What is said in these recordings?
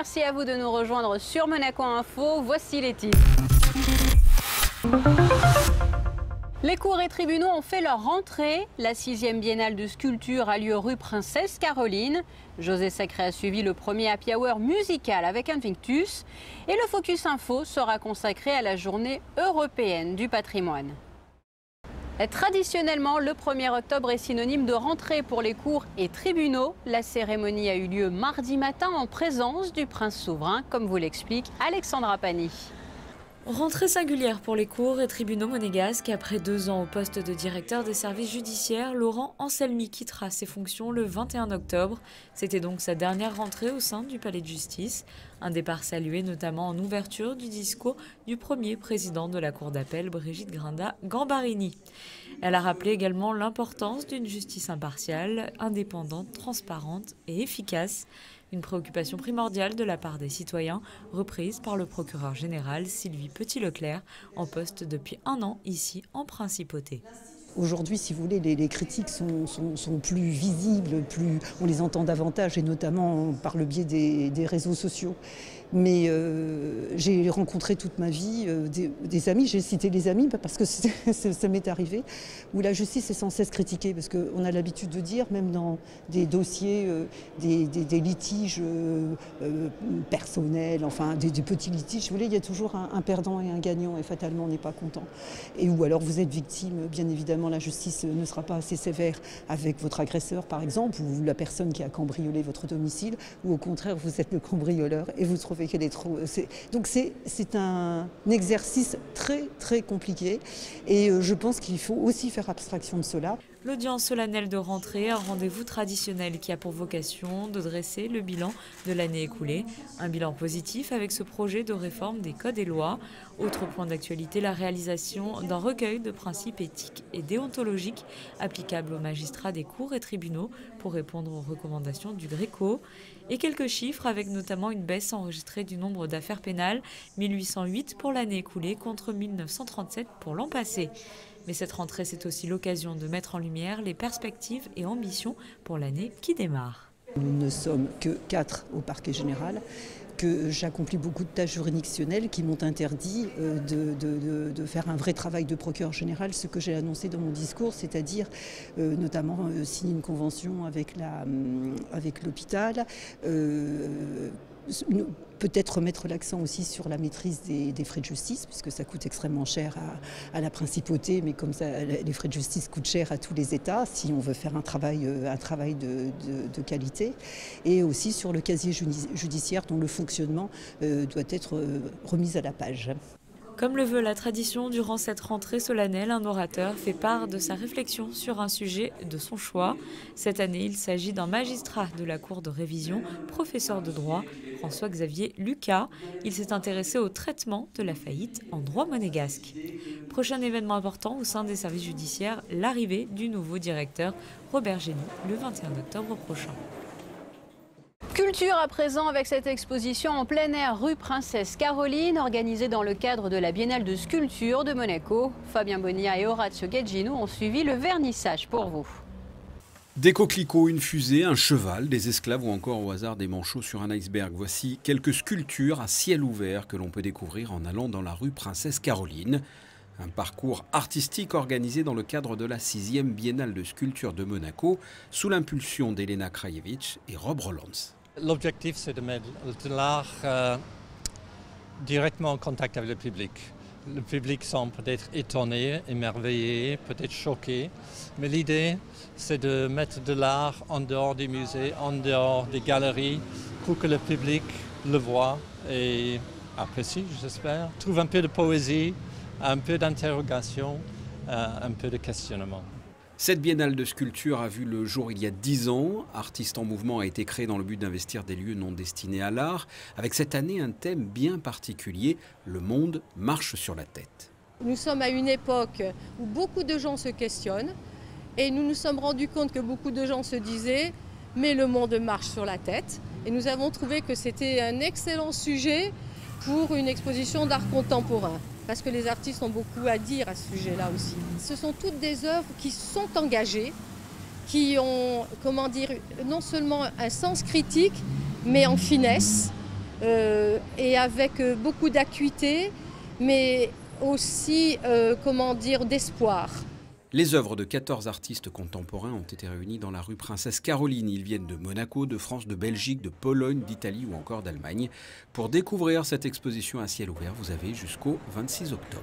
merci à vous de nous rejoindre sur Monaco Info. Voici les titres. Les cours et tribunaux ont fait leur rentrée. La sixième biennale de sculpture a lieu rue Princesse Caroline. José Sacré a suivi le premier happy hour musical avec Invictus. Et le Focus Info sera consacré à la journée européenne du patrimoine. Traditionnellement, le 1er octobre est synonyme de rentrée pour les cours et tribunaux. La cérémonie a eu lieu mardi matin en présence du prince souverain, comme vous l'explique Alexandra Pani. Rentrée singulière pour les cours et tribunaux monégasques. Après deux ans au poste de directeur des services judiciaires, Laurent Anselmi quittera ses fonctions le 21 octobre. C'était donc sa dernière rentrée au sein du palais de justice. Un départ salué notamment en ouverture du discours du premier président de la cour d'appel, Brigitte Grinda Gambarini. Elle a rappelé également l'importance d'une justice impartiale, indépendante, transparente et efficace une préoccupation primordiale de la part des citoyens, reprise par le procureur général Sylvie Petit-Leclerc, en poste depuis un an ici en Principauté. Aujourd'hui, si vous voulez, les, critiques sont, plus visibles, plus, on les entend davantage, et notamment par le biais des réseaux sociaux. Mais euh, j'ai rencontré toute ma vie euh, des, amis, j'ai cité les amis parce que ça m'est arrivé, où la justice est sans cesse critiquée, parce qu'on a l'habitude de dire, même dans des dossiers, euh, des, litiges personnels, enfin des, petits litiges, vous voulez, il y a toujours un, perdant et un gagnant, et fatalement on n'est pas content. Et ou alors vous êtes victime, bien évidemment la justice ne sera pas assez sévère avec votre agresseur par exemple, ou la personne qui a cambriolé votre domicile, ou au contraire vous êtes le cambrioleur et vous trouvez Donc c'est un exercice très très compliqué et euh, je pense qu'il faut aussi faire abstraction de cela. L'audience solennelle de rentrée, un rendez-vous traditionnel qui a pour vocation de dresser le bilan de l'année écoulée. Un bilan positif avec ce projet de réforme des codes et lois. Autre point d'actualité, la réalisation d'un recueil de principes éthiques et déontologiques applicables aux magistrats des cours et tribunaux pour répondre aux recommandations du Gréco. Et quelques chiffres avec notamment une baisse enregistrée du nombre d'affaires pénales, 1808 pour l'année écoulée contre 1937 pour l'an passé. Mais cette rentrée, c'est aussi l'occasion de mettre en lumière les perspectives et ambitions pour l'année qui démarre. Nous ne sommes que quatre au parquet général que j'accomplis beaucoup de tâches juridictionnelles qui m'ont interdit euh, de, faire un vrai travail de procureur général, ce que j'ai annoncé dans mon discours, c'est-à-dire euh, notamment euh, signer une convention avec l'hôpital, peut-être remettre l'accent aussi sur la maîtrise des, frais de justice, puisque ça coûte extrêmement cher à, la principauté, mais comme les frais de justice coûtent cher à tous les États, si on veut faire un travail, euh, de, qualité, et aussi sur le casier judiciaire dont le fonctionnement euh, doit être euh, remis à la page. Comme le veut la tradition, durant cette rentrée solennelle, un orateur fait part de sa réflexion sur un sujet de son choix. Cette année, il s'agit d'un magistrat de la Cour de révision, professeur de droit, François-Xavier Lucas. Il s'est intéressé au traitement de la faillite en droit monégasque. Prochain événement important au sein des services judiciaires, l'arrivée du nouveau directeur Robert Génie le 21 octobre prochain. Culture à présent avec cette exposition en plein air rue Princesse Caroline organisée dans le cadre de la Biennale de sculpture de Monaco. Fabien Bonia et Orazio Gaggino ont suivi le vernissage pour vous. Des coquelicots, une fusée, un cheval, des esclaves ou encore au hasard des manchots sur un iceberg. Voici quelques sculptures à ciel ouvert que l'on peut découvrir en allant dans la rue Princesse Caroline. Un parcours artistique organisé dans le cadre de la 6e Biennale de sculpture de Monaco sous l'impulsion d'Elena Krajewicz et Rob Rollins. L'objectif, c'est de mettre l'art euh, directement en contact avec le public. Le public semble peut-être étonné, émerveillé, peut-être choqué, mais l'idée, c'est de mettre de l'art en dehors des musées, en dehors des galeries, pour que le public le voit et apprécie, j'espère. Trouve un peu de poésie, un peu d'interrogation, euh, un peu de questionnement. Cette biennale de sculpture a vu le jour il y a dix ans. Artistes en mouvement a été créé dans le but d'investir des lieux non destinés à l'art, avec cette année un thème bien particulier, le monde marche sur la tête. Nous sommes à une époque où beaucoup de gens se questionnent et nous nous sommes rendus compte que beaucoup de gens se disaient mais le monde marche sur la tête. Et nous avons trouvé que c'était un excellent sujet pour une exposition d'art contemporain parce que les artistes ont beaucoup à dire à ce sujet-là aussi. Ce sont toutes des œuvres qui sont engagées, qui ont, comment dire, non seulement un sens critique, mais en finesse, et avec beaucoup d'acuité, mais aussi, comment dire, d'espoir. Les œuvres de 14 artistes contemporains ont été réunies dans la rue Princesse Caroline. Ils viennent de Monaco, de France, de Belgique, de Pologne, d'Italie ou encore d'Allemagne. Pour découvrir cette exposition à ciel ouvert, vous avez jusqu'au 26 octobre.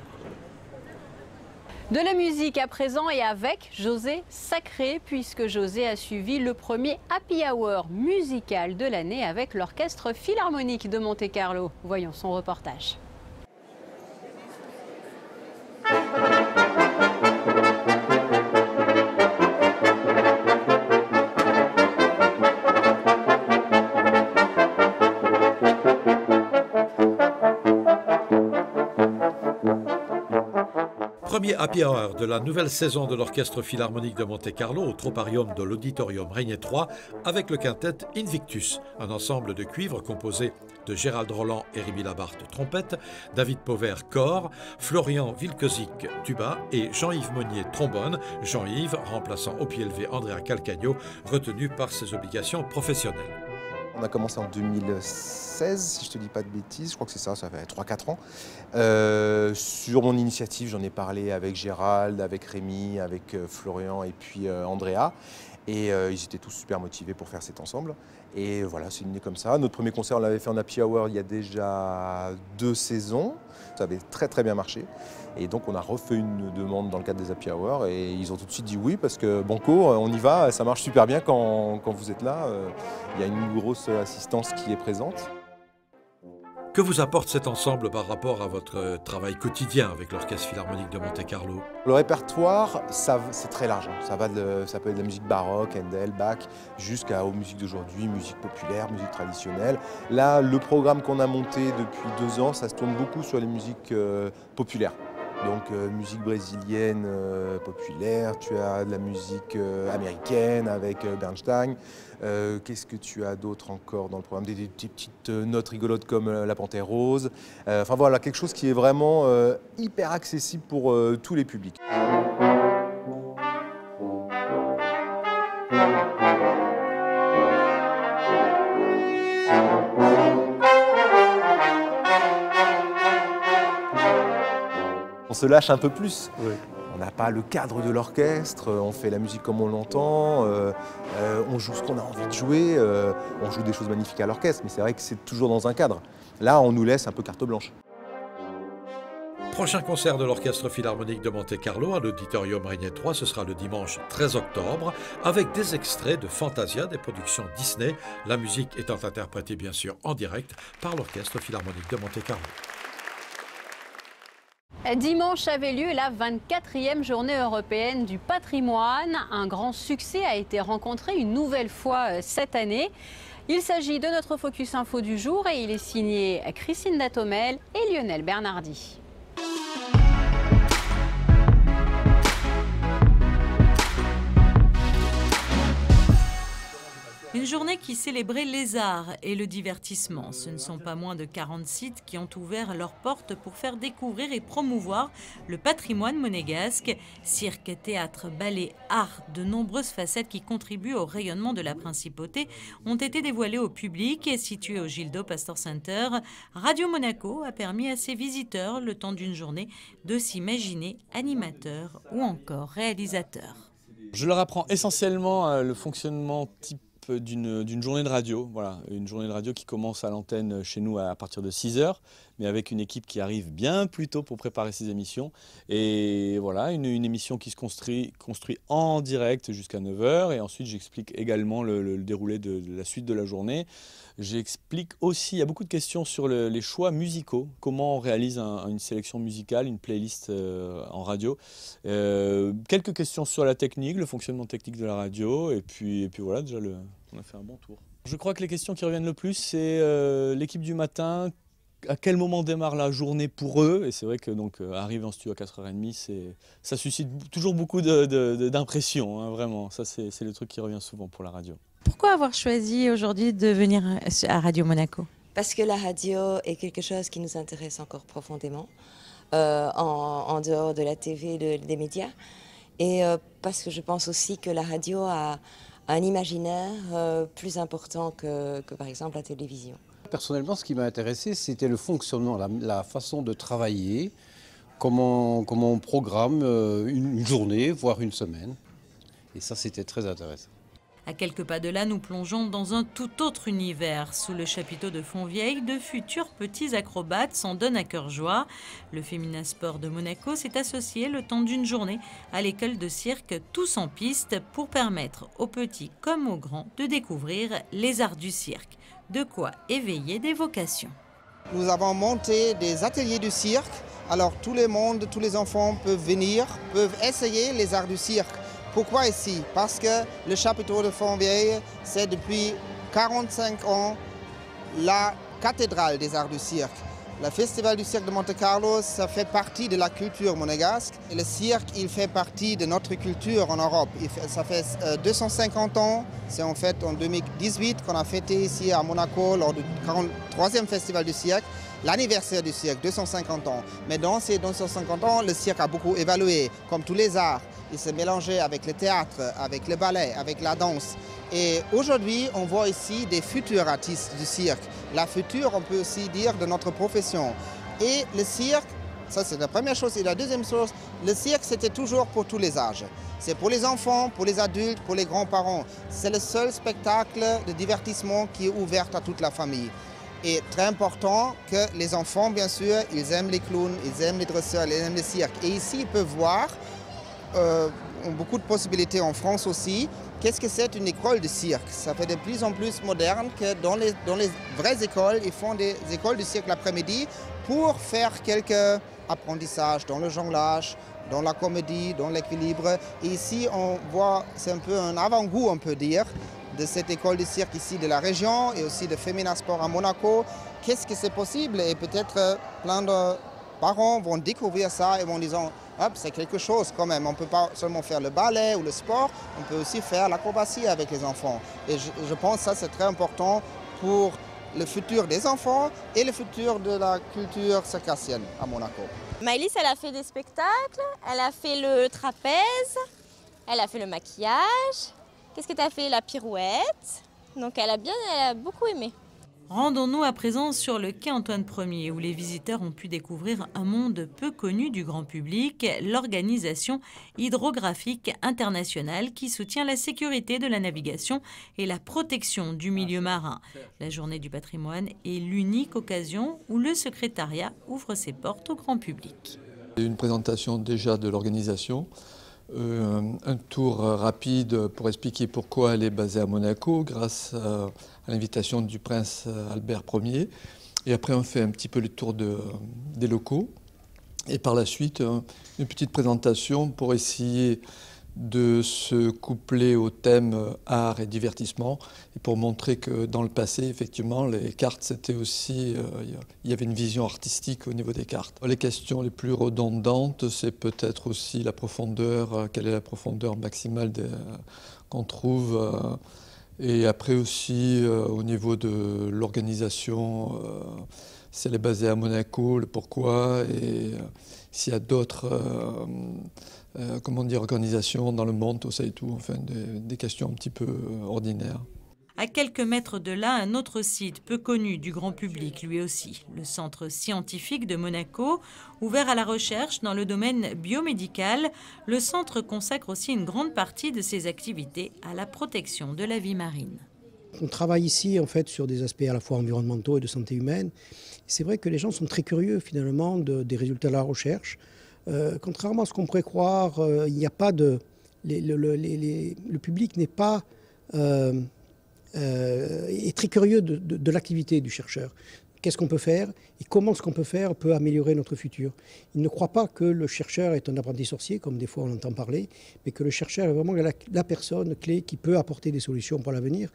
De la musique à présent et avec José Sacré, puisque José a suivi le premier Happy Hour musical de l'année avec l'Orchestre Philharmonique de Monte-Carlo. Voyons son reportage. Premier happy hour de la nouvelle saison de l'Orchestre Philharmonique de Monte-Carlo au Troparium de l'Auditorium Régnier 3 avec le quintet Invictus, un ensemble de cuivres composé de Gérald Roland et Rémi Labarthe trompette, David Pauvert corps, Florian Vilkozik tuba et Jean-Yves Monnier trombone, Jean-Yves remplaçant au pied élevé Andrea Calcagno retenu par ses obligations professionnelles. On a commencé en 2016, si je ne te dis pas de bêtises, je crois que c'est ça, ça fait 3-4 ans. Euh, sur mon initiative, j'en ai parlé avec Gérald, avec Rémi, avec euh, Florian et puis euh, Andrea. Et ils étaient tous super motivés pour faire cet ensemble. Et voilà, c'est une comme ça. Notre premier concert, on l'avait fait en Happy Hour il y a déjà deux saisons. Ça avait très très bien marché. Et donc on a refait une demande dans le cadre des Happy Hour et ils ont tout de suite dit oui parce que Banco, on y va, ça marche super bien quand, quand vous êtes là. Il y a une grosse assistance qui est présente. Que vous apporte cet ensemble par rapport à votre travail quotidien avec l'Orchestre Philharmonique de Monte-Carlo Le répertoire, c'est très large. Hein. Ça peut être de la musique baroque, Handel, Bach, jusqu'aux musiques d'aujourd'hui, musique populaire, musique traditionnelle. Là, le programme qu'on a monté depuis deux ans, ça se tourne beaucoup sur les musiques euh, populaires. Donc euh, musique brésilienne euh, populaire, tu as de la musique euh, américaine avec Bernstein. Qu'est-ce que tu as d'autre encore dans le programme? Des, des, petites notes rigolotes comme La Panthère Rose. Enfin voilà, quelque chose qui est vraiment hyper accessible pour tous les publics. Se lâche un peu plus. On n'a pas le cadre de l'orchestre, on fait la musique comme on l'entend, euh, euh, on joue ce qu'on a envie de jouer, euh, on joue des choses magnifiques à l'orchestre, mais c'est vrai que c'est toujours dans un cadre. Là, on nous laisse un peu carte blanche. Prochain concert de l'Orchestre Philharmonique de Monte-Carlo à l'Auditorium Régnier 3, ce sera le dimanche 13 octobre, avec des extraits de Fantasia des productions Disney, la musique étant interprétée bien sûr en direct par l'Orchestre Philharmonique de Monte-Carlo. Dimanche avait lieu la 24e journée européenne du patrimoine. Un grand succès a été rencontré une nouvelle fois euh, cette année. Il s'agit de notre Focus Info du jour et il est signé Christine Datomel et Lionel Bernardi. Journée qui célébrait les arts et le divertissement. Ce ne sont pas moins de 40 sites qui ont ouvert leurs portes pour faire découvrir et promouvoir le patrimoine monégasque. Cirque, théâtre, ballet, art, de nombreuses facettes qui contribuent au rayonnement de la principauté ont été dévoilées au public et situées au Gildo Pastor Center. Radio Monaco a permis à ses visiteurs, le temps d'une journée, de s'imaginer animateurs ou encore réalisateurs. Je leur apprends essentiellement euh, le fonctionnement type d'une journée de radio. Voilà, une journée de radio qui commence à l'antenne chez nous à partir de 6 heures, mais avec une équipe qui arrive bien plus tôt pour préparer ces émissions. Et voilà, une, émission qui se construit, en direct jusqu'à 9 heures. Et ensuite, j'explique également le, déroulé de, la suite de la journée. J'explique aussi, il y a beaucoup de questions sur les choix musicaux, comment on réalise une sélection musicale, une playlist euh, en radio. Euh, quelques questions sur la technique, le fonctionnement technique de la radio, et puis, voilà, déjà on a fait un bon tour. Je crois que les questions qui reviennent le plus, c'est euh, l'équipe du matin, à quel moment démarre la journée pour eux Et c'est vrai que donc arriver en studio à 4h30, ça suscite toujours beaucoup d'impressions, hein, vraiment. Ça, c'est le truc qui revient souvent pour la radio. Pourquoi avoir choisi aujourd'hui de venir à Radio Monaco? Parce que la radio est quelque chose qui nous intéresse encore profondément, euh, en, dehors de la TV, des médias. Et euh, parce que je pense aussi que la radio a un imaginaire euh, plus important que, par exemple la télévision. Personnellement, ce qui m'a intéressé, c'était le fonctionnement, la, façon de travailler, comment, comment on programme euh, une journée, voire une semaine. Et ça, c'était très intéressant. À quelques pas de là, nous plongeons dans un tout autre univers. Sous le chapiteau de Fontvieille, de futurs petits acrobates s'en donnent à cœur joie. Le Féminin Sport de Monaco s'est associé le temps d'une journée à l'école de cirque Tous en piste pour permettre aux petits comme aux grands de découvrir les arts du cirque. De quoi éveiller des vocations. Nous avons monté des ateliers du cirque. Alors tout le monde, tous les enfants peuvent venir, peuvent essayer les arts du cirque. Pourquoi ici? Parce que le chapiteau de Fontvieille, c'est depuis 45 ans la cathédrale des arts du cirque. Le Festival du cirque de Monte Carlo, ça fait partie de la culture monégasque. Le cirque, il fait partie de notre culture en Europe. ça fait 250 euh, ans. C'est en fait en 2018 qu'on a fêté ici à Monaco lors du 43e Festival du cirque l'anniversaire du cirque, 250 ans. Mais dans ces 250 ans, le cirque a beaucoup évolué, comme tous les arts. Il s'est mélangé avec le théâtre, avec le ballet, avec la danse. Et aujourd'hui, on voit ici des futurs artistes du cirque. La future, on peut aussi dire, de notre profession. Et le cirque, ça c'est la première chose. Et la deuxième chose, le cirque, c'était toujours pour tous les âges. C'est pour les enfants, pour les adultes, pour les grands-parents. C'est le seul spectacle de divertissement qui est ouvert à toute la famille. Et très important que les enfants, bien sûr, ils aiment les clowns, ils aiment les dresseurs, ils aiment le cirque. Et ici, ils peuvent voir euh, beaucoup de possibilités en France aussi. Qu'est-ce que c'est une école de cirque? Ça fait de plus en plus moderne que dans les, dans les vraies écoles, ils font des écoles de cirque l'après-midi pour faire quelques apprentissages dans le jonglage, dans la comédie, dans l'équilibre. Et ici, on voit, c'est un peu un avant-goût, on peut dire, de cette école de cirque ici de la région et aussi de Femina Sport à Monaco. Qu'est-ce que c'est possible? Et peut-être euh, plein de parents vont découvrir ça et vont dire c'est quelque chose quand même. On ne peut pas seulement faire le ballet ou le sport, on peut aussi faire l'acrobatie avec les enfants. Et je, pense que ça c'est très important pour le futur des enfants et le futur de la culture circassienne à Monaco. Maëlys, elle a fait des spectacles, elle a fait le trapèze, elle a fait le maquillage, Qu'est-ce que tu as fait La pirouette? Donc elle a bien, elle a beaucoup aimé. Rendons-nous à présent sur le quai Antoine Ier où les visiteurs ont pu découvrir un monde peu connu du grand public, l'Organisation hydrographique internationale qui soutient la sécurité de la navigation et la protection du milieu marin. La journée du patrimoine est l'unique occasion où le secrétariat ouvre ses portes au grand public. Une présentation déjà de l'organisation euh, un tour rapide pour expliquer pourquoi elle est basée à Monaco grâce à, l'invitation du prince Albert Ier. Et après, on fait un petit peu le tour des locaux. Et par la suite, une petite présentation pour essayer de se coupler au thème art et divertissement, et pour montrer que dans le passé, effectivement, les cartes, c'était aussi, euh, il y avait une vision artistique au niveau des cartes. Les questions les plus redondantes, c'est peut-être aussi la profondeur, euh, quelle est la profondeur maximale qu'on trouve, euh, et après aussi au niveau de l'organisation, si elle est basée à Monaco, le pourquoi, et s'il y a d'autres euh, comment dire, organisation dans le monde, tout ça et tout, enfin des, questions un petit peu euh, ordinaires. À quelques mètres de là, un autre site peu connu du grand public, lui aussi, le Centre scientifique de Monaco, ouvert à la recherche dans le domaine biomédical. Le centre consacre aussi une grande partie de ses activités à la protection de la vie marine. On travaille ici en fait sur des aspects à la fois environnementaux et de santé humaine. C'est vrai que les gens sont très curieux finalement des résultats de la recherche. Euh, contrairement à ce qu'on pourrait croire, euh, il n'y a pas de. le public n'est pas. Euh, est très curieux de, l'activité du chercheur. Qu'est-ce qu'on peut faire et comment ce qu'on peut faire peut améliorer notre futur? Il ne croit pas que le chercheur est un apprenti sorcier, comme des fois on entend parler, mais que le chercheur est vraiment la, personne clé qui peut apporter des solutions pour l'avenir.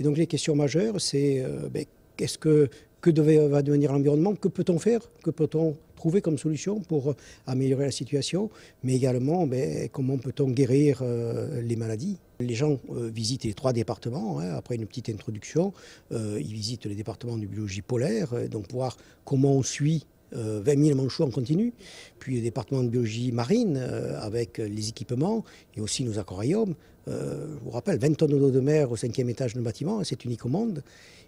Et donc les questions majeures, c'est ben, qu'est-ce que, que va devenir l'environnement Que peut-on faire Que peut-on trouver comme solution pour euh, améliorer la situation, mais également ben, comment peut-on guérir euh, les maladies. Les gens euh, visitent les trois départements, hein, après une petite introduction, ils visitent les départements de biologie polaire, donc voir comment on suit 20 000 manchots en continu, puis le département de biologie marine avec les équipements et aussi nos aquariums. je vous rappelle, 20 tonnes d'eau de mer au cinquième étage de bâtiment, c'est unique au monde.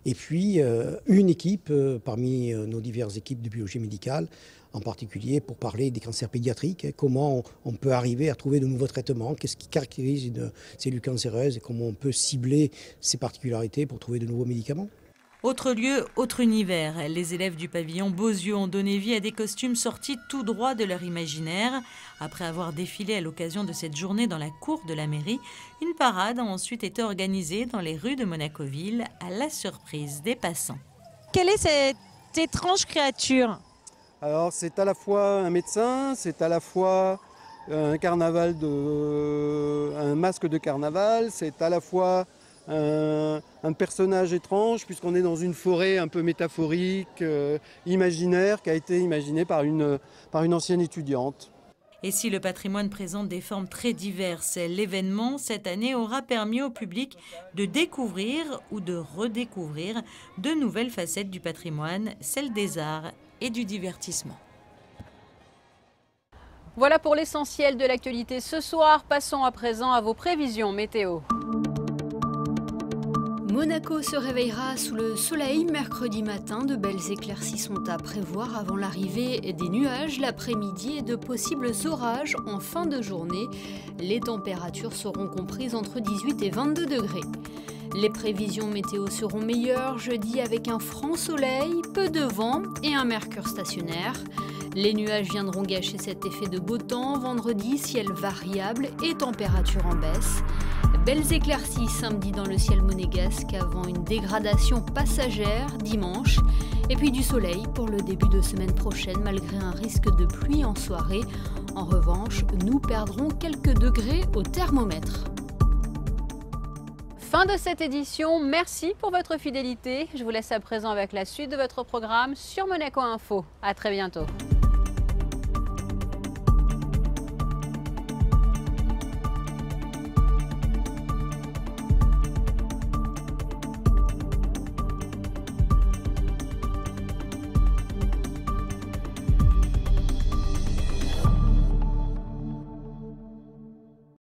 Et puis une équipe parmi nos diverses équipes de biologie médicale en particulier pour parler des cancers pédiatriques, hein, comment on peut arriver à trouver de nouveaux traitements, qu'est-ce qui caractérise une cellule cancéreuse et comment on peut cibler ses particularités pour trouver de nouveaux médicaments. Autre lieu, autre univers. Les élèves du pavillon Beauzieux ont donné vie à des costumes sortis tout droit de leur imaginaire. Après avoir défilé à l'occasion de cette journée dans la cour de la mairie, une parade a ensuite été organisée dans les rues de Monacoville à la surprise des passants. Quelle est cette étrange créature? Alors c'est à la fois un médecin, c'est à la fois un carnaval de, un masque de carnaval, c'est à la fois un, personnage étrange puisqu'on est dans une forêt un peu métaphorique, euh, imaginaire, qui a été imaginée par une, par une ancienne étudiante. Et si le patrimoine présente des formes très diverses, l'événement cette année aura permis au public de découvrir ou de redécouvrir de nouvelles facettes du patrimoine, celles des arts et du divertissement. Voilà pour l'essentiel de l'actualité ce soir. Passons à présent à vos prévisions météo. Monaco se réveillera sous le soleil mercredi matin. De belles éclaircies sont à prévoir avant l'arrivée des nuages l'après-midi et de possibles orages en fin de journée. Les températures seront comprises entre 18 et 22 degrés. Les prévisions météo seront meilleures jeudi avec un franc soleil, peu de vent et un mercure stationnaire. Les nuages viendront gâcher cet effet de beau temps. Vendredi, ciel variable et température en baisse. Belles éclaircies samedi dans le ciel monégasque avant une dégradation passagère dimanche. Et puis du soleil pour le début de semaine prochaine malgré un risque de pluie en soirée. En revanche, nous perdrons quelques degrés au thermomètre. Fin de cette édition, merci pour votre fidélité. Je vous laisse à présent avec la suite de votre programme sur Monaco Info. À très bientôt.